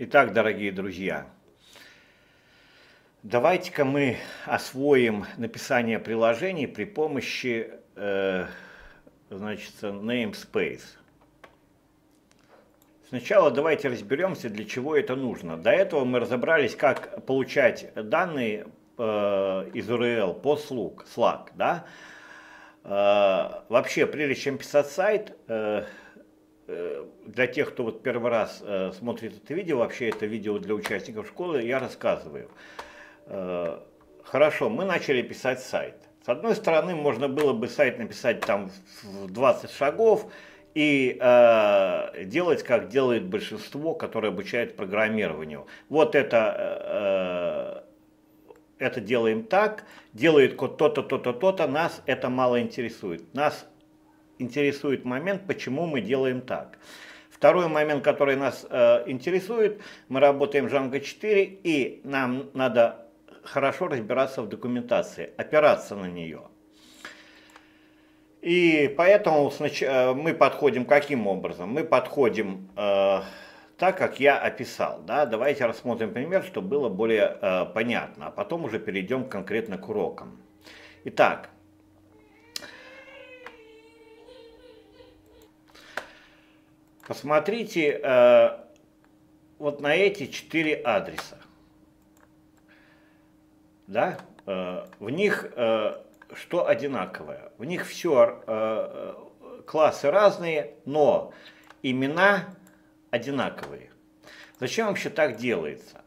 Итак, дорогие друзья, давайте-ка мы освоим написание приложений при помощи э, значит, namespace. Сначала давайте разберемся, для чего это нужно. До этого мы разобрались, как получать данные э, из URL по Slack. Slack да? э, вообще, прежде чем писать сайт, Э, для тех, кто вот первый раз э, смотрит это видео, вообще это видео для участников школы, я рассказываю. Э, хорошо, мы начали писать сайт. С одной стороны, можно было бы сайт написать там в 20 шагов и э, делать, как делает большинство, которое обучает программированию. Вот это, э, это делаем так, делает то-то, то-то, то-то, нас это мало интересует. Нас интересует момент, почему мы делаем так. Второй момент, который нас э, интересует, мы работаем Django 4, и нам надо хорошо разбираться в документации, опираться на нее. И поэтому э, мы подходим каким образом? Мы подходим э, так, как я описал. Да? Давайте рассмотрим пример, чтобы было более э, понятно, а потом уже перейдем конкретно к урокам. Итак, Посмотрите э, вот на эти четыре адреса. Да? Э, в них э, что одинаковое? В них все э, классы разные, но имена одинаковые. Зачем вообще так делается?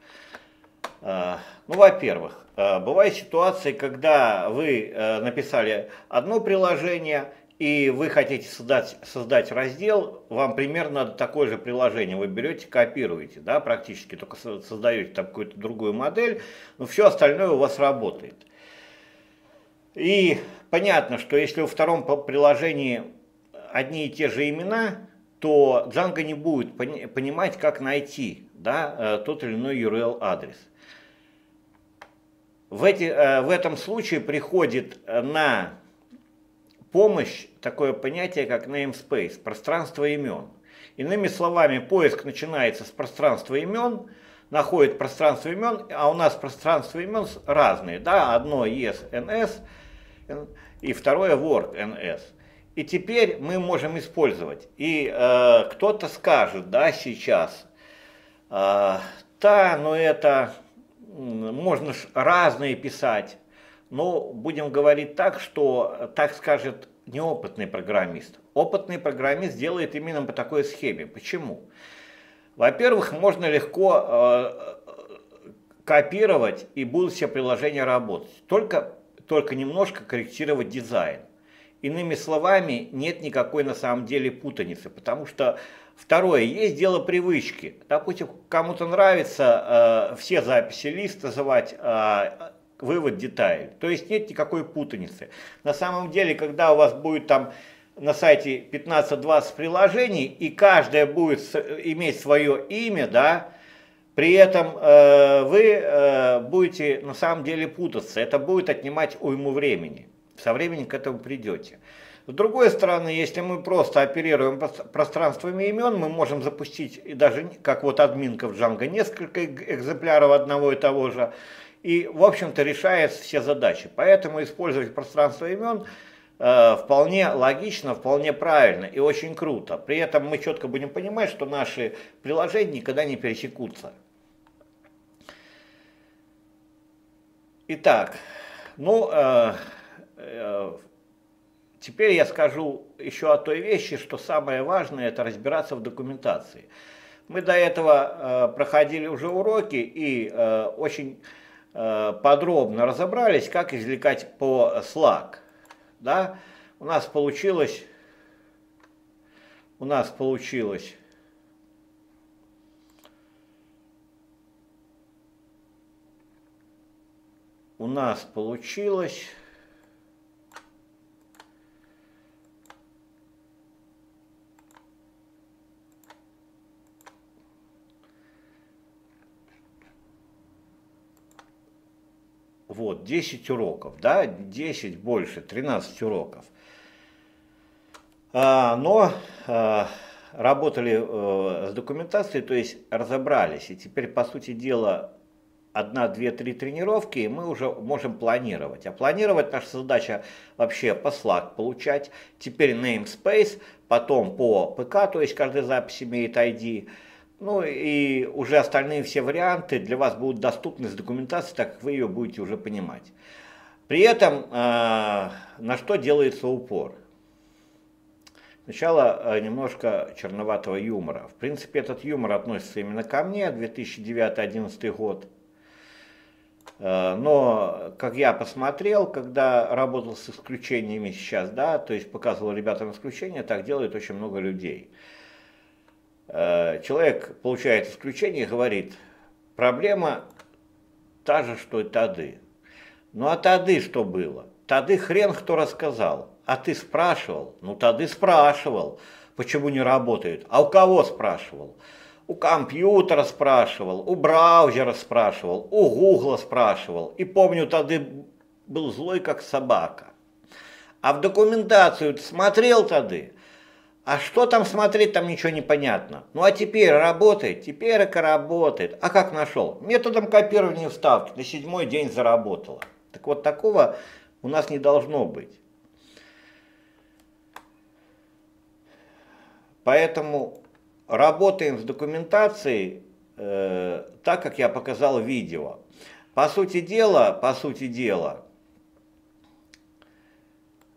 Э, ну, во-первых, э, бывают ситуации, когда вы э, написали одно приложение, и вы хотите создать, создать раздел, вам примерно надо такое же приложение. Вы берете, копируете, да, практически, только создаете там какую-то другую модель, но все остальное у вас работает. И понятно, что если во втором приложении одни и те же имена, то Django не будет понимать, как найти да, э, тот или иной URL адрес. В, эти, э, в этом случае приходит на помощь такое понятие, как namespace, пространство имен. Иными словами, поиск начинается с пространства имен, находит пространство имен, а у нас пространство имен разные. Да? Одно yes, ns, и второе work, ns. И теперь мы можем использовать. И э, кто-то скажет, да, сейчас, э, да, но это можно разные писать. Но будем говорить так, что так скажет неопытный программист. Опытный программист делает именно по такой схеме. Почему? Во-первых, можно легко э, копировать и будут все приложения работать. Только, только немножко корректировать дизайн. Иными словами, нет никакой на самом деле путаницы, потому что второе, есть дело привычки. Допустим, кому-то нравится э, все записи лист называть э, вывод деталь. То есть нет никакой путаницы. На самом деле, когда у вас будет там на сайте 15-20 приложений, и каждое будет иметь свое имя, да, при этом э, вы э, будете на самом деле путаться. Это будет отнимать уйму времени. Со временем к этому придете. С другой стороны, если мы просто оперируем пространствами имен, мы можем запустить, и даже как вот админка в Django, несколько экземпляров одного и того же, и, в общем-то, решает все задачи. Поэтому использовать пространство имен э, вполне логично, вполне правильно и очень круто. При этом мы четко будем понимать, что наши приложения никогда не пересекутся. Итак, ну, э, э, теперь я скажу еще о той вещи, что самое важное это разбираться в документации. Мы до этого э, проходили уже уроки и э, очень подробно разобрались, как извлекать по Slack. Да? У нас получилось, у нас получилось у нас получилось Вот, 10 уроков, да, 10 больше, 13 уроков. А, но а, работали э, с документацией, то есть разобрались. И теперь, по сути дела, одна, две, три тренировки, и мы уже можем планировать. А планировать наша задача вообще по Slack получать, теперь namespace, потом по ПК, то есть каждая запись имеет ID. Ну и уже остальные все варианты для вас будут доступны с документацией, так как вы ее будете уже понимать. При этом э, на что делается упор? Сначала э, немножко черноватого юмора. В принципе, этот юмор относится именно ко мне, 2009-2011 год. Э, но, как я посмотрел, когда работал с исключениями сейчас, да, то есть показывал ребятам исключения, так делает очень много людей. Э, человек получает исключение и говорит, проблема та же, что и тады. Ну а тады что было? Тады хрен кто рассказал. А ты спрашивал? Ну тады спрашивал, почему не работает. А у кого спрашивал? У компьютера спрашивал, у браузера спрашивал, у гугла спрашивал. И помню, тогда был злой, как собака. А в документацию смотрел тогда? А что там смотреть, там ничего не понятно. Ну а теперь работает, теперь это работает. А как нашел? Методом копирования вставки на седьмой день заработало. Так вот такого у нас не должно быть. Поэтому работаем с документацией э, так, как я показал видео. По сути дела, по сути дела,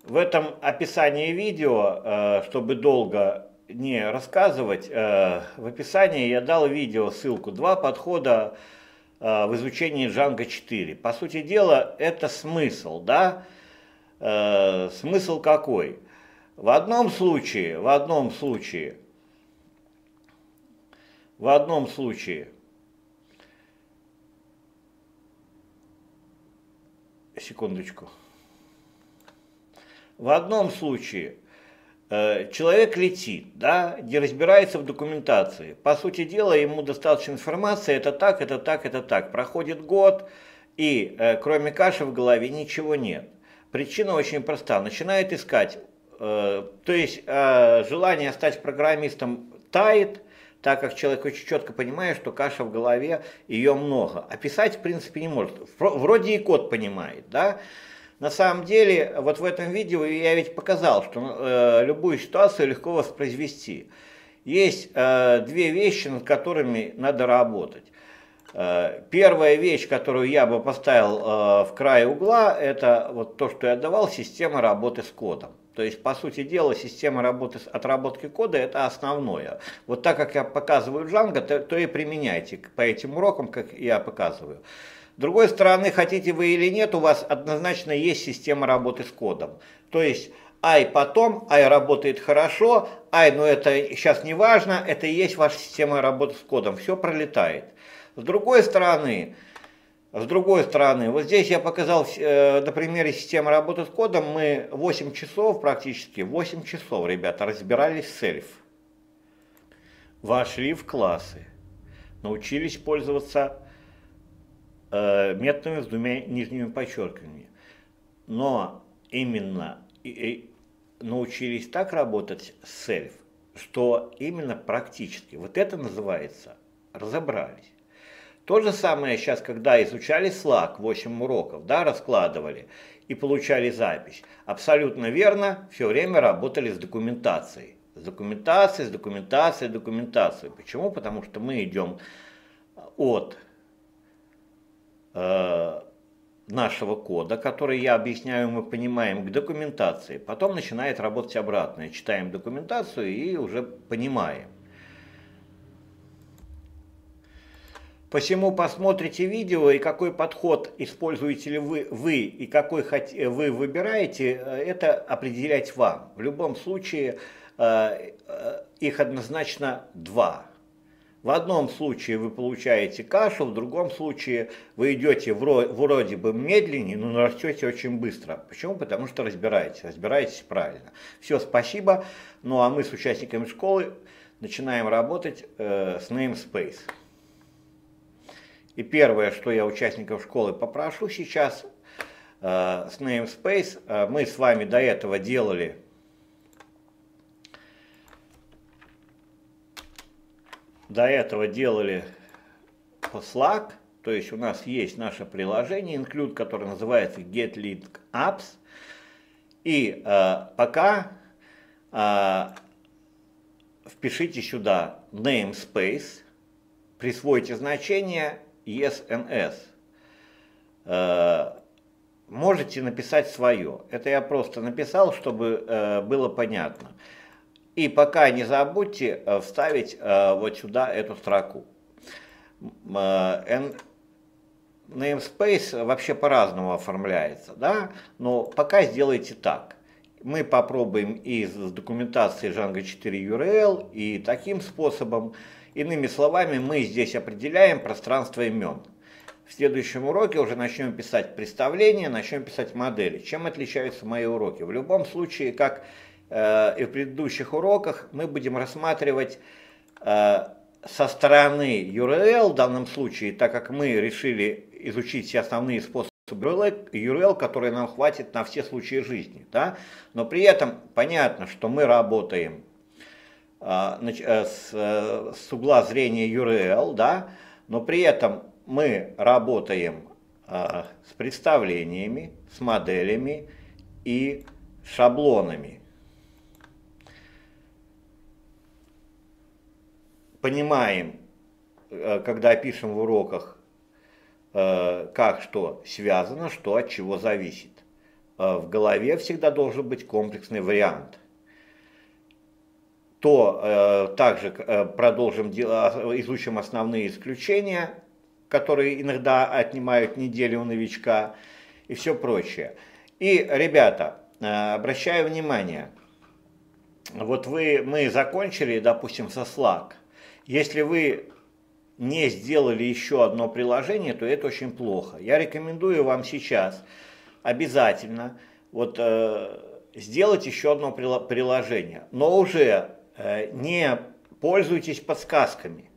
в этом описании видео, э, чтобы долго не рассказывать, э, в описании я дал видео ссылку «Два подхода э, в изучении Django 4». По сути дела, это смысл, да? Смысл какой? В одном случае, в одном случае – в одном случае секундочку. В одном случае э, человек летит, да, не разбирается в документации. По сути дела, ему достаточно информации, это так, это так, это так. Проходит год, и э, кроме каши в голове ничего нет. Причина очень проста. Начинает искать, э, то есть желание стать программистом тает, так как человек очень четко понимает, что каша в голове, ее много. А писать, в принципе, не может. Вроде и код понимает, да? На самом деле, вот в этом видео я ведь показал, что э, любую ситуацию легко воспроизвести. Есть э, две вещи, над которыми надо работать. Э, первая вещь, которую я бы поставил э, в край угла, это вот то, что я давал, система работы с кодом. То есть, по сути дела, система работы с отработки кода – это основное. Вот так, как я показываю Django, то, то и применяйте по этим урокам, как я показываю. С другой стороны, хотите вы или нет, у вас однозначно есть система работы с кодом. То есть, ай потом, ай работает хорошо, ай, но это сейчас не важно, это и есть ваша система работы с кодом, все пролетает. С другой стороны, с другой стороны, вот здесь я показал э, на примере системы работы с кодом, мы 8 часов практически, 8 часов, ребята, разбирались в сельф. Вошли в классы, научились пользоваться э, методами с двумя нижними подчеркиваниями. Но именно и, и научились так работать с сельф, что именно практически, вот это называется, разобрались. То же самое сейчас, когда изучали Slack, 8 уроков, да, раскладывали и получали запись. Абсолютно верно, все время работали с документацией. С документацией, с документацией, документацией. Почему? Потому что мы идем от нашего кода, который я объясняю, мы понимаем, к документации. Потом начинает работать обратно. Читаем документацию и уже понимаем. Посему посмотрите видео и какой подход используете ли вы, вы и какой вы выбираете, э, это определять вам. В любом случае э, э, их однозначно два. В одном случае вы получаете кашу, в другом случае вы идете вроде бы медленнее, но растете очень быстро. Почему? Потому что разбираетесь, разбираетесь правильно. Все, спасибо. Ну а мы с участниками школы начинаем работать э, с namespace. И первое, что я участников школы попрошу сейчас э, с namespace, э, мы с вами до этого делали до этого делали по Slack, то есть у нас есть наше приложение include, которое называется GetLink Apps. И э, пока э, впишите сюда namespace, присвойте значение ESNS. Э, можете написать свое. Это я просто написал, чтобы э, было понятно. И пока не забудьте э, вставить э, вот сюда эту строку. Э, namespace вообще по-разному оформляется, да, но пока сделайте так. Мы попробуем из документации Django 4 URL и таким способом. Иными словами, мы здесь определяем пространство имен. В следующем уроке уже начнем писать представления, начнем писать модели. Чем отличаются мои уроки? В любом случае, как и в предыдущих уроках, мы будем рассматривать э, со стороны URL в данном случае, так как мы решили изучить все основные способы URL, URL, которые нам хватит на все случаи жизни. Да? Но при этом понятно, что мы работаем э, с, э, с угла зрения URL, да? но при этом мы работаем э, с представлениями, с моделями и шаблонами. Понимаем, э, когда пишем в уроках, э, как что связано, что от чего зависит. Э, в голове всегда должен быть комплексный вариант. То также продолжим, изучим основные исключения, которые иногда отнимают неделю у новичка и все прочее. И, ребята, обращаю внимание, вот вы, мы закончили, допустим, со Slack – если вы не сделали еще одно приложение, то это очень плохо. Я рекомендую вам сейчас обязательно вот, э, сделать еще одно приложение, но уже э, не пользуйтесь подсказками.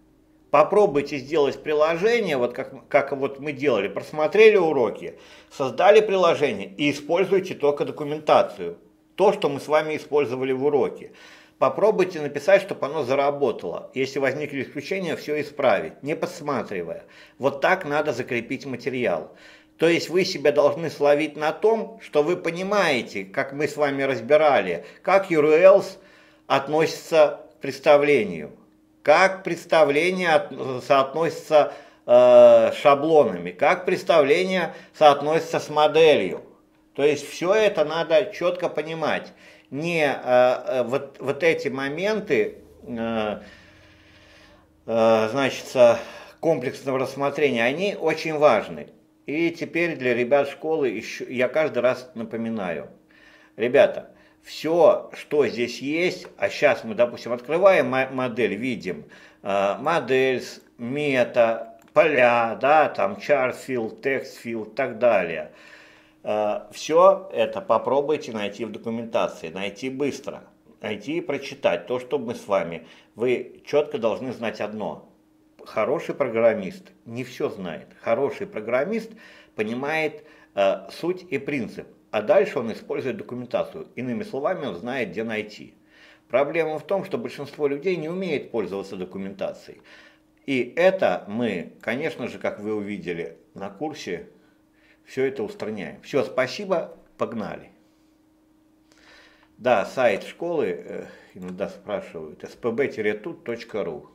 Попробуйте сделать приложение, вот как, как вот мы делали, просмотрели уроки, создали приложение и используйте только документацию. То, что мы с вами использовали в уроке. Попробуйте написать, чтобы оно заработало. Если возникли исключения, все исправить, не подсматривая. Вот так надо закрепить материал. То есть вы себя должны словить на том, что вы понимаете, как мы с вами разбирали, как URLs относится к представлению, как представление соотносится э, шаблонами, как представление соотносится с моделью. То есть все это надо четко понимать не э, э, вот, вот эти моменты, э, значит, комплексного рассмотрения, они очень важны. И теперь для ребят школы еще, я каждый раз напоминаю. Ребята, все, что здесь есть, а сейчас мы, допустим, открываем модель, видим модель, мета, поля, да, там char field, text field и так далее – Все это попробуйте найти в документации, найти быстро, найти и прочитать то, что мы с вами. Вы четко должны знать одно. Хороший программист не все знает. Хороший программист понимает э, суть и принцип, а дальше он использует документацию. Иными словами, он знает, где найти. Проблема в том, что большинство людей не умеет пользоваться документацией. И это мы, конечно же, как вы увидели на курсе, все это устраняем. Все, спасибо, погнали. Да, сайт школы, э, иногда спрашивают, spb-tut.ru.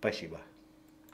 Спасибо.